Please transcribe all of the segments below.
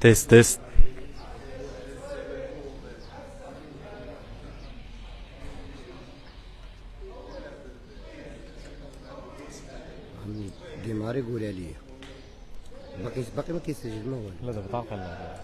test test démarrer قولها لي. باقي باقي ما كيسجل ما والو لا. دابا طاقه لا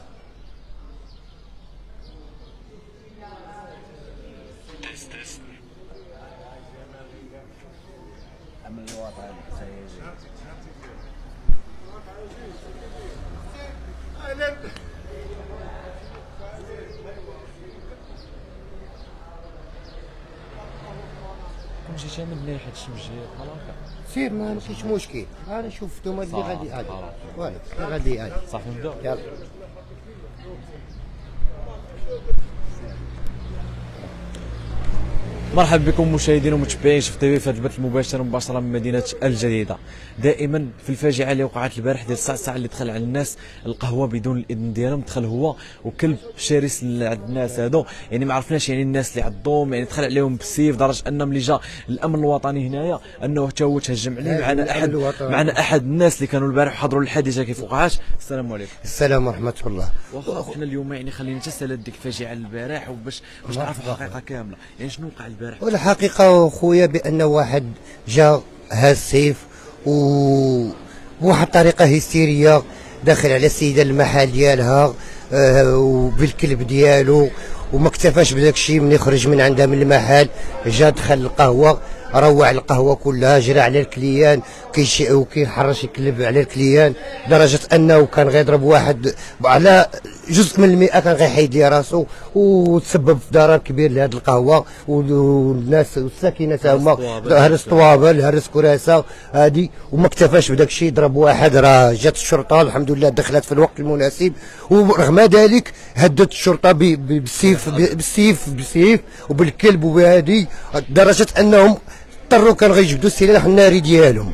كون جيتي من ناحية الشمجيه بحال هكا. سير ما ما كاينش مشكل. أنا شوف أنتم اللي غادي. voilà اللي غادي عادي صافي نبداو يلا. مرحبا بكم مشاهدينا ومتابعين شوف تي في في البث المباشر مباشرة من مدينة الجديده دائما في الفاجعة اللي وقعت البارح ديال الساعة الساعة اللي دخل على الناس القهوة بدون الإذن ديالهم دخل هو وكلب شرس عند الناس هادو. يعني ما عرفناش يعني الناس اللي عضهم يعني دخل عليهم بالسيف لدرجه أن ملي جا الامن الوطني هنايا أنه حتى هو تهجم عليه معنا احد. معنا أحد الناس اللي كانوا البارح حضروا الحادثة كيف وقعات السلام عليكم. السلام ورحمة الله. واخا حنا اليوم يعني خلينا نتسال ديك الفاجعة البارح وباش باش نعرفوا الحقيقة كاملة. يعني شنو وقع البارح؟ والحقيقة خويا بأن واحد جا هاز سيف و بواحد الطريقة هستيرية داخل على السيدة المحل ديالها آه، وبالكلب ديالو وما اكتفاش بداك الشيء من يخرج من عندها من المحل جا دخل القهوة روع القهوة كلها جرى على الكليان كيش وكيحرش الكلب على الكليان لدرجة أنه كان غيضرب واحد على جزء من المئة كان غيحيد لي راسو وتسبب في ضرر كبير لهاد القهوة والناس والساكنة تا هما. هرس طوابل هرس كراسة هادي وما اكتفاش بداك الشيء ضرب واحد راه جات الشرطة الحمد لله دخلت في الوقت المناسب ورغم ذلك هدت ب- بالسيف بالسيف بالسيف وبالكلب وبهادي لدرجة أنهم اضطروا كان غيجبدوا السلاح الناري ديالهم.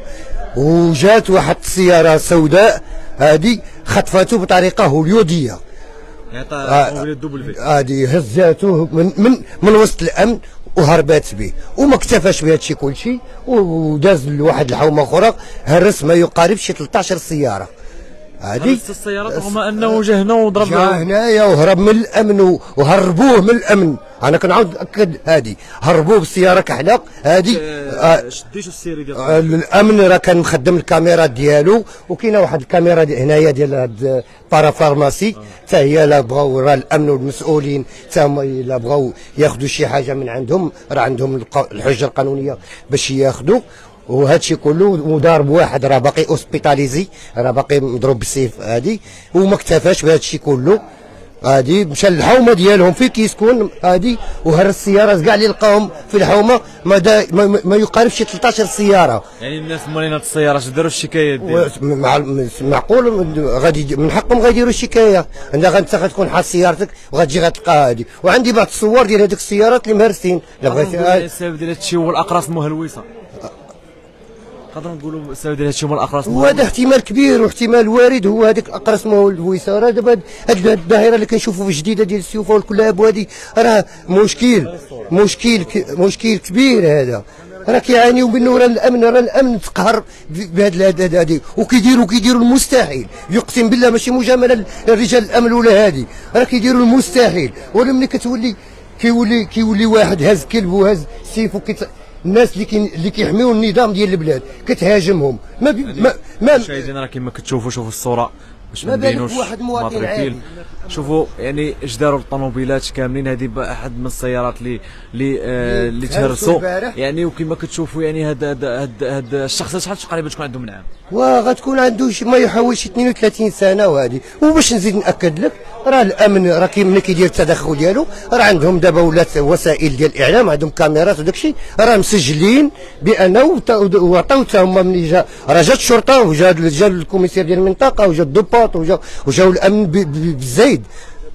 وجات واحد السيارة سوداء هادي خطفته بطريقة هوليودية. يعني آه. هذه هزاته من من من وسط الأمن وهربات به وما اكتفاش بهذا الشيء كل شيء وداز لواحد الحومة أخرى هرس ما يقارب شي 13 سيارة هذه السيارات رغم أنه جا هنا وضرب جا هنايا وهرب من الأمن وهربوه من الأمن. أنا كنعاود ناكد هذه. هربوه بالسيارة كحلاق. هذه آه، شديتو ال série ديال آه، الأمن راه كان مخدم الكاميرا ديالو. وكاينة واحد الكاميرا دي هنايا ديال هاد parapharmacie حتى هي لا بغاو راه الأمن والمسؤولين. حتى هما لا بغاو ياخذوا شي حاجة من عندهم. راه عندهم الحجة القانونية باش ياخذوا وهذا الشيء كله وضارب واحد راه باقي hospitalisé راه باقي مضروب بالسيف هادي. وما اكتفاش بهذا الشيء كله. هادي مشى للحومة ديالهم في كيسكون هادي. وهرس السيارات كاع اللي لقاهم في الحومة ما, دا ما, ما يقارب شي 13 سياره يعني الناس مالين هاد السيارات داروا الشكايات ديالهم؟ مع معقول غادي من حقهم غيديروا الشكاية. انت انت غتكون حاط سيارتك وغتجي غتلقاها هادي. وعندي بعض الصور ديال هذوك السيارات اللي مهرسين. لا السبب ديال هادشي هو الأقراص المهلوسه نقدروا نقولوا السبب ديال هادشي هو الأقراص وهذا احتمال كبير واحتمال وارد هو هذاك الاقرص ما هو الهويسه راه دابا هاد هاد الظاهرة اللي كنشوفوا في الجديده ديال السيوفه والكلاب وهذه راه مشكل مشكل مشكل كبير هذا. راه كيعانيوا منه راه الأمن راه الأمن تقهر بهذا هذه وكيديروا كيديروا المستحيل. يقسم بالله ماشي مجاملة لرجال الأمن ولا هذه راه كيديروا المستحيل. ولا ملي كتولي كيولي كيولي واحد هاز كلب وهاز سيف وكيت الناس اللي كي اللي كيحميو النظام ديال البلاد كتهاجمهم. ما بي ما ما مشاهدينا راه كما كتشوفوا شوفوا الصورة. باش ما نبينوش مواطن matricule عادي. شوفوا يعني جداروا الطوموبيلات كاملين. هذه أحد من السيارات اللي اللي آه اللي تهرسوا. يعني وكما كتشوفوا يعني هذا هذا هذا الشخص شحال تقريبا تكون عنده من عام وغتكون عنده شي ما يحاول شي 32 سنة وهذه وباش نزيد نأكد لك راه الأمن راه كي ملي كيدير التدخل ديالو راه عندهم دابا ولات وسائل ديال الإعلام عندهم كاميرات وداك الشيء. راه مسجلين بأنه وعطاو حتى هما ملي جا راه جات الشرطة وجا جا ال commissaire ديال المنطقة وجا الضباط وجا وجاو الأمن بالزايد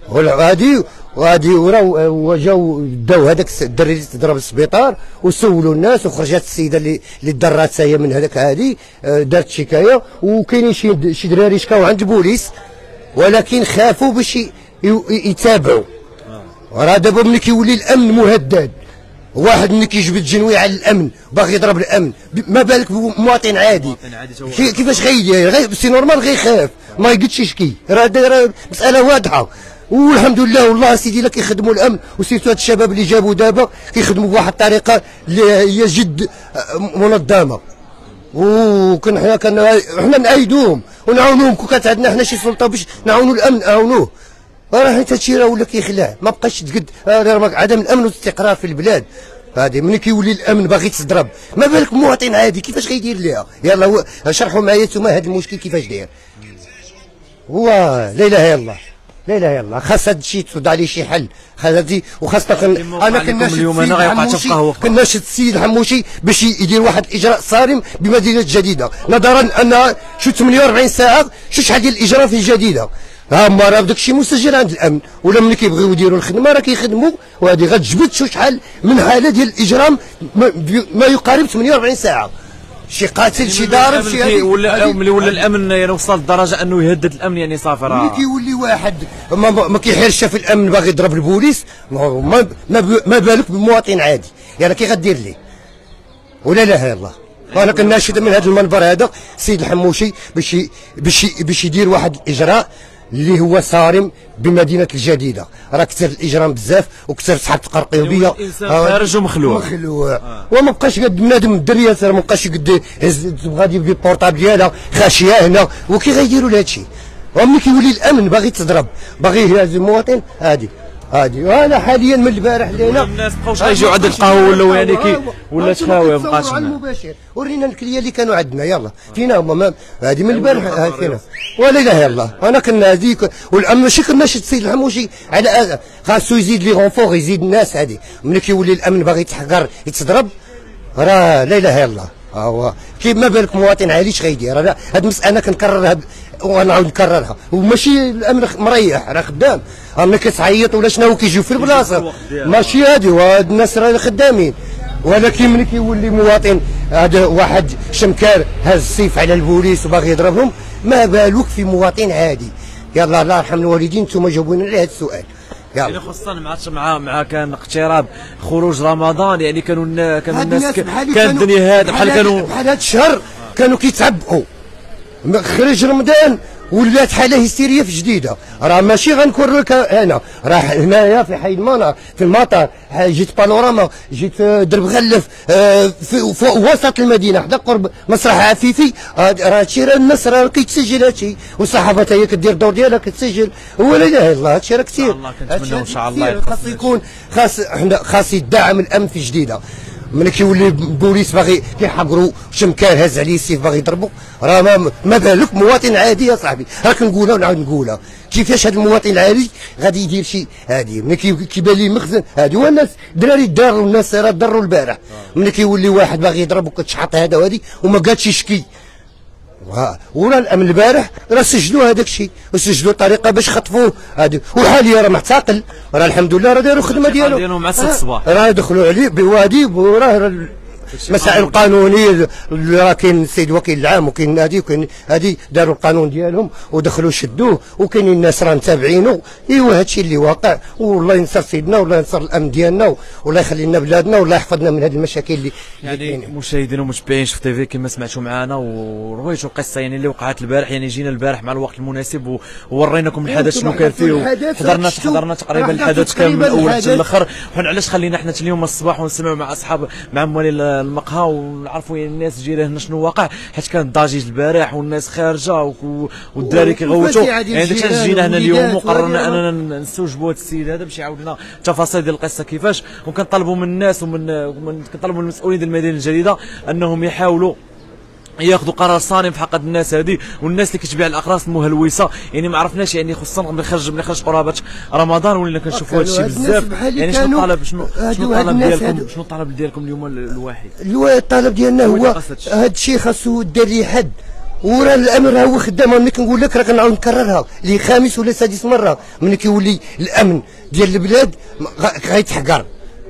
وهادي وهادي وراه وجاو داو هذاك الدري اللي تضرب السبيطار وسولوا الناس وخرجت السيدة اللي اللي ضرات هي من هذاك هادي آه، دارت شكاية وكاينين شي شي دراري شكاو عند البوليس ولكن خافوا باش يتابعوا. راه دابا ملي كيولي الأمن مهدد. واحد ملي كيجبد جنوي على الأمن باغي يضرب الأمن. ما بالك بمواطن عادي. كيفاش غيدير غي c'est normal غيخاف ما يقدش يشكي. راه مسألة واضحة. والحمد لله والله سيدي لا كيخدموا الأمن و surtout هاد الشباب اللي جابوا دابا كيخدموا بواحد الطريقة اللي هي جد آه، منظمة. وكن حنا كنا حنا نأيدوهم ونعاونوهم. كون كانت عندنا حنا شي سلطة باش نعاونوا الأمن نعاونوه. راه حيت هادشي راه ولا كيخلع؟ ما بقاش تقد آه، عدم الأمن والاستقرار في البلاد. هذه ملي كيولي الأمن باغي تضرب. ما بالك مواطن عادي كيفاش غيدير ليها؟ يلا شرحوا معايا نتوما هذا المشكل كيفاش داير. هو لا إله إلا الله. لا إله إلا الله. خاص هذا الشيء توضع عليه شي حل. هادي وخاصة أنا كناشد السيد حموشي-. كناشد السيد حموشي باش يدير واحد الإجراء صارم بمدينة جديدة. نظرا أن شو 48 ساعة شو شحال ديال الإجراء في جديدة. ها هما راه داك الشيء مسجل عند الأمن. ولا ملي كيبغيو يديروا الخدمة راه كيخدموا وهذه غتجبد شو شحال من حالة ديال الإجرام ما, يقارب 48 ساعة. شي قاتل شي ضارب شي ملي ولا ملي ولا الأمن يعني وصل لدرجة أنه يهدد الأمن يعني صافي ملي راه كيولي واحد ما, ما, كيحيرش في الأمن باغي يضرب البوليس ما ما, بالك بمواطن عادي. يعني كي غدير ليه؟ ولا لا الله. وأنا كناشد من هذا المنبر هذا السيد الحموشي باش باش باش يدير واحد الإجراء. اللي هو صارم بمدينة الجديدة. راه كثر الإجرام بزاف وكثر صحاب القرقوبية يعني الإنسان خارج ومخلوع. مخلوع. وما بقاش قد بنادم الدريات راه ما بقاش يهز غادي يبدي ال portable ديالها خاشية هنا. وكي غيديروا لهذا الشيء وملي كيولي الأمن باغي تضرب. باغي يهز المواطن هادي. هادي. وأنا حاليا من البارح لهنا. الناس بقاوش غيجيو عند القهوه ولاو يعني كي ولا خاويه ما بقاش. المباشر. ورينا الكلية اللي كانوا عندنا. يلا فينا هما. ما- هذه من البارح. ها فينا. ولا اله الا الله أنا كنا هذيك والامن ماشي كناش السيد الحموشي على خاصو يزيد لي غونفور يزيد الناس هذه ملي كيولي الأمن باغي يتحقر يتضرب راه لا إله إلا الله. هو كيف ما بالك مواطن عادي اش غيدير أنا هاد المساله كنكررها ونعاود نكررها. وماشي الامن مريح راه خدام. ملي كتعيط ولا شنو كيجيو في البلاصة. ماشي هادي وهاد الناس راه خدامين. ولكن ملي كيولي مواطن هذا واحد شمكار هز السيف على البوليس وباغي يضربهم ما بالك في مواطن عادي. يلا الله يرحم الوالدين أنتم جاوبونا على هذا السؤال. يعني خصوصا مع مع مع كان اقتراب خروج رمضان يعني كانوا كانوا الناس كان كانوا- الدنيا هذا بحال كانوا بحال هاد الشهر كانوا كيتعبئوا. م- خرج رمضان ولات حالة هستيرية في جديدة. راه ماشي غنكون لك أنا راه هنايا في حي المنار في المطار. جيت بانوراما جيت آه، درب غلف آه، في وسط المدينة. حدا قرب مسرح عفيفي. راه هادشي راه الناس راه كيتسجل هادشي. والصحافة حتى هي كدير الدور ديالها كتسجل. ولا اله الا الله هادشي راه كثير. الله كنتمناو إن شاء الله خاص يكون خاص حنا خاص يدعم الأمن في جديدة. ملي كيولي البوليس باغي كيحقروا شمكان هز عليه السيف باغي يضربوا راه ما, ما بالك مواطن عادي يا صاحبي. راه كنقولها ونعاود نقولها. كيفاش هذا المواطن العادي غادي يدير شي هادي. ملي كي- كيبان ليه مخزن هادي والناس الدراري داروا الناس راه ضروا البارح. ملي كيولي واحد باغي يضرب وكتشحط هذا وهادي وما قالش يشكي ورا الأمن البارح راه سجلوا هذاك الشيء وسجلوا طريقة باش خطفوه هذه وحاليا راه معتقل راه الحمد لله راه داروا الخدمة ديالو ديالهم مع ست آه، صباح. راه دخلوا عليه بوادي وراه القانونيه اللي راه كاين السيد وكيل العام وكاين هذه وكاين هذه داروا القانون ديالهم ودخلوا شدوه وكاينين الناس راه متابعينه ايوا هادشي اللي واقع والله ينصر سيدنا والله ينصر الأمن ديالنا والله يخلي لنا بلادنا والله يحفظنا من هذه المشاكل اللي يعني. مشاهدينا ومتابعين شوف تيفي كما سمعتوا معنا ورويتوا القصة يعني اللي وقعت البارح يعني جينا البارح مع الوقت المناسب ووريناكم الحدث شنو كان فيه حضرنا؟ حضرنا تقريبا الحدث كان من الأول. حتى الآخر علاش خلينا حنا اليوم الصباح ونسمعوا مع اصحاب مع موالي المقهى ونعرفوا يعني الناس جينا هنا شنو واقع حيت كان ضجيج البارح والناس خارجة والدراري كيغوتوا يعني داك الجيران جينا هنا اليوم وقررنا أننا نستوجبوا هذا السيد هذا باش يعاود لنا تفاصيل ديال القصة كيفاش. وكنطلبوا من الناس ومن ومن- كنطلبوا من المسؤولين ديال المدينة الجديدة أنهم يحاولوا ياخذوا قرار صارم في حق الناس هذه والناس اللي كتبيع الأقراص المهلوسه يعني ما عرفناش يعني خصوصا ملي خرج ملي خرج قرابة رمضان ولينا كنشوفوا هذا الشيء بزاف. يعني شنو الطلب شنو شنو الطلب ديالكم. شنو الطلب ديالكم اليوم ال- الواحد؟ الو- الطلب ديالنا هو هو اللي. هذا الشيء خاصو دار ليه حد. وراه الأمر هو خدام. ملي كنقول لك راه كنعاود نكررها. لي خامس ولا سادس مرة. ملي كيولي الأمن ديال البلاد غيتحقر.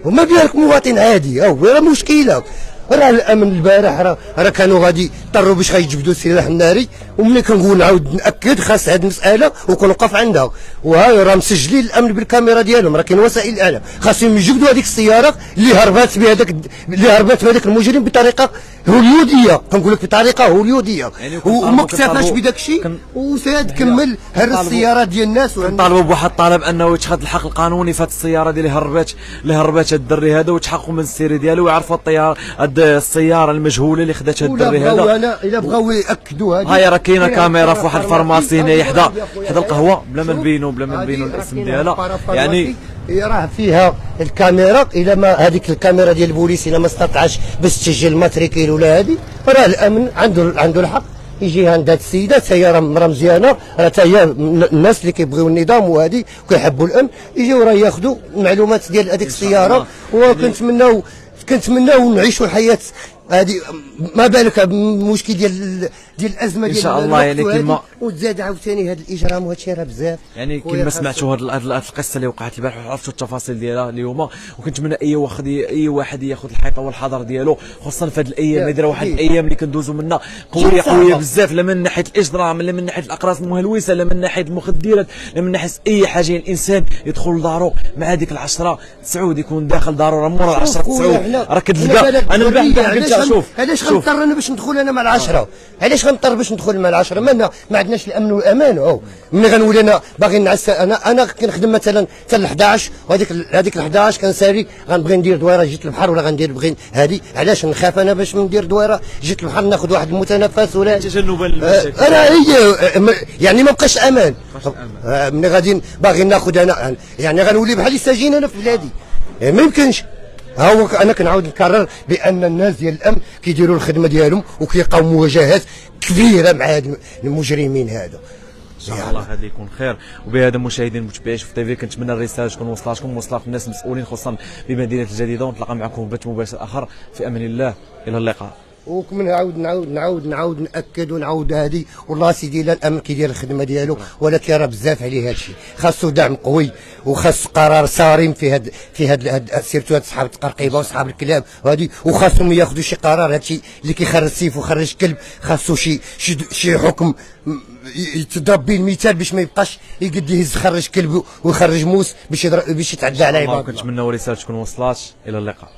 وما بالك مواطن عادي. أو راه مشكلة. راه الأمن البارح راه راه كانوا غادي اضطروا باش غيجبدوا السلاح الناري وملي كنقول نعاود نأكد خاص هذه المسألة وكنوقف عندها. وهاي راه مسجلين الأمن بالكاميرا ديالهم راه كاين وسائل الإعلام. خاصهم يجبدوا هذيك السيارة اللي هربات بهذاك اللي هربات بهذاك المجرم بطريقة هوليودية. كنقول لك بطريقة هوليودية. يعني وما اكتفاش بداك الشيء وساد كمل هرس السيارات ديال الناس طالبوا بواحد الطلب أنه يتخذ الحق القانوني في هذه السيارة ديال اللي هربات اللي هربات الدري هذا ويتحققوا من ال série ديالو ويعرفوا الطياره السيارة المجهولة اللي خدات هاد ولا الدري هذا. إلا بغاو يأكدوا هذه. هاي راه كاينة كاميرا في واحد ال pharmacie هنا حدا. حدا القهوة؟ بلا ما شوف، نبينوا بلا ما راه الاسم ديالها. يعني راه فيها الكاميرا إلا ما هذيك الكاميرا ديال البوليس إلا ما استطاعش باش تسجل الماتريكيل ولا هذه راه الأمن عنده عنده الحق. يجي عند هذه السيدة حتى هي راه مزيانة راه حتى هي الناس اللي كيبغيو النظام وهذه وكيحبوا الأمن يجيو راه ياخذوا المعلومات ديال هذيك السيارة وكنتمناو كنتمناو نعيشوا الحياة هذه ما بالك بمشكل ديال ديال الأزمة ديال شاء الله يعني. كما- وتزاد عاوتاني هذا الإجرام وهذا الشيء راه بزاف يعني كما. سمعتوا هاد القصة اللي وقعت البارح وعرفتوا التفاصيل ديالها اليوم وكنتمنى أي واحد أي واحد ياخذ الحيطة والحذر ديالو خصوصا في هاد الأيام يا هذه راه واحد أكيد. الأيام اللي كندوزوا منها قوية. قوية بزاف لا من ناحية الإجرام لا من ناحية الأقراص المهلوسه لا من ناحية المخدرات لا من ناحية أي حاجة الإنسان يدخل لدارو مع هذيك العشرة تسعود يكون داخل دارو راه مورا العشرة تسعود راه كتلقى أنا البارح قلت شوف علاش غنضطر أنا باش ندخل أنا مع العشرة؟ علاش غنضطر باش ندخل مع العشرة؟ ما ما ما عندناش الأمن والأمان أو ملي غنولي أنا باغي نعس أنا أنا كنخدم مثلا حتى ل 11 وهذيك ال- هذيك ال 11 كنسالي غنبغي ندير دويره جيت البحر ولا غندير بغي هذه؟ علاش نخاف أنا باش ندير دويره جيت البحر ناخذ واحد المتنفس ولا تجنبا آه، للمشاكل. أنا هي يعني ما بقاش أمان. ملي غادي باغي ناخذ أنا يعني غنولي بحال السجين أنا في بلادي. آه، ما يمكنش. ها هو أنا كنعاود نكرر بأن الناس ديال الأمن كيديروا الخدمة ديالهم وكيلقاو مواجهات كبيرة مع هاد المجرمين هادو. ان شاء الله هذا يكون خير. وبهذا مشاهدين المتابعين في تيفي كنتمنى الرساله تكون وصلتكم وصلت الناس المسؤولين خصوصا بمدينة الجديدة. ونتلاقى معكم بث مباشر آخر. في أمان الله. إلى اللقاء. وكم نعاود نعاود نعاود نعاود نأكد ونعاود هذه والله سيدي لا الأمن كيدير الخدمة ديالو ولكن راه بزاف عليه هذا الشيء. خاصو دعم قوي وخاص قرار صارم في هاد في هاد, surtout هاد صحاب التقرقيبه وصحاب الكلاب وهذه وخاصهم ياخذوا شي قرار هذا الشيء اللي كيخرج سيف وخرج كلب. خاصو شي شي, شي حكم يتضرب به المثال باش ما يبقاش يقد يهز يخرج كلب ويخرج موس باش باش يتعدى على عباد كنتمنى الرساله تكون وصلت إلى اللقاء.